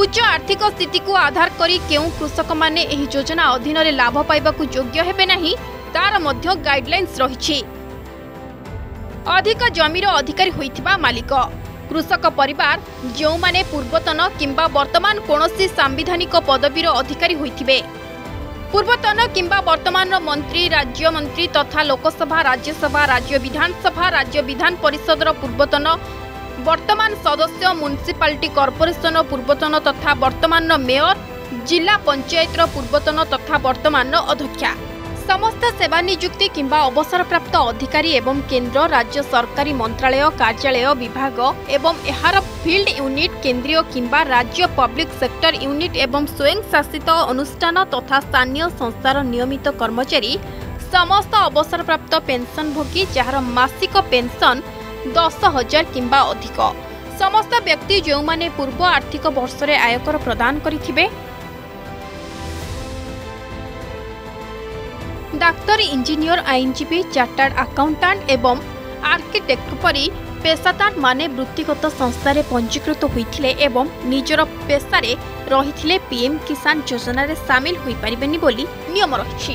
ଉଚ୍ଚ ଆର୍ଥିକ ସ୍ଥିତିକୁ ଆଧାର କରି କେଉଁ କୃଷକମାନେ ଏହି ଯୋଜନା ଅଧୀନରେ ଲାଭ ପାଇବାକୁ ଯୋଗ୍ୟ ହେବେ ନାହିଁ ତାର ମଧ୍ୟ ଗାଇଡ୍ଲାଇନ୍ସ ରହିଛି ଅଧିକ ଜମିର ଅଧିକାରୀ ହୋଇଥିବା ମାଲିକ କୃଷକ ପରିବାର ଯେଉଁମାନେ ପୂର୍ବତନ କିମ୍ବା ବର୍ତ୍ତମାନ କୌଣସି ସାମ୍ବିଧାନିକ ପଦବୀର ଅଧିକାରୀ ହୋଇଥିବେ ପୂର୍ବତନ କିମ୍ବା ବର୍ତ୍ତମାନର ମନ୍ତ୍ରୀ ରାଜ୍ୟମନ୍ତ୍ରୀ ତଥା ଲୋକସଭା ରାଜ୍ୟସଭା ରାଜ୍ୟ ବିଧାନସଭା ରାଜ୍ୟ ବିଧାନ ପରିଷଦର ପୂର୍ବତନ বর্তমান সদস্য মুনিসিপালিটি কর্পোরেসন পূর্বতন তথা বর্তমান মেয়র জিলা পঞ্চায়েতর পূর্বতন তথা বর্তমান অধ্যক্ষা ସମସ୍ତ ସେବା ନିଯୁକ୍ତି କିମ୍ବା ଅବସରପ୍ରାପ୍ତ ଅଧିକାରୀ ଏବଂ କେନ୍ଦ୍ର ରାଜ୍ୟ ସରକାରୀ ମନ୍ତ୍ରାଳୟ କାର୍ଯ୍ୟାଳୟ ବିଭାଗ ଏବଂ ଏହାର ଫିଲ୍ଡ ୟୁନିଟ୍ କେନ୍ଦ୍ରୀୟ କିମ୍ବା ରାଜ୍ୟ ପବ୍ଲିକ୍ ସେକ୍ଟର ୟୁନିଟ୍ ଏବଂ ସ୍ୱୟଂଶାସିତ ଅନୁଷ୍ଠାନ ତଥା ସ୍ଥାନୀୟ ସଂସ୍ଥାର ନିୟମିତ କର୍ମଚାରୀ ସମସ୍ତ ଅବସରପ୍ରାପ୍ତ ପେନ୍ସନଭୋଗୀ ଯାହାର ମାସିକ ପେନ୍ସନ୍ ଦଶ ହଜାର କିମ୍ବା ଅଧିକ ସମସ୍ତ ବ୍ୟକ୍ତି ଯେଉଁମାନେ ପୂର୍ବ ଆର୍ଥିକ ବର୍ଷରେ ଆୟକର ପ୍ରଦାନ କରିଥିବେ ଡାକ୍ତର ଇଞ୍ଜିନିୟର ଆଇନଜୀବୀ ଚାର୍ଟାର୍ଡ ଆକାଉଣ୍ଟାଣ୍ଟ ଏବଂ ଆର୍କିଟେକ୍ଟ ପରି পেশাদারমানে বৃত্তিগত সংস্থার পঞ্জীকৃত হয়েছিল এবং নিজের পেশার রয়েছে পিএম কিষান যোজনার সামিল হয়ে পারে নিয়ম রয়েছে